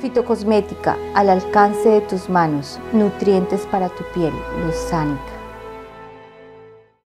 Fitocosmética al alcance de tus manos, nutrientes para tu piel, Luzánica.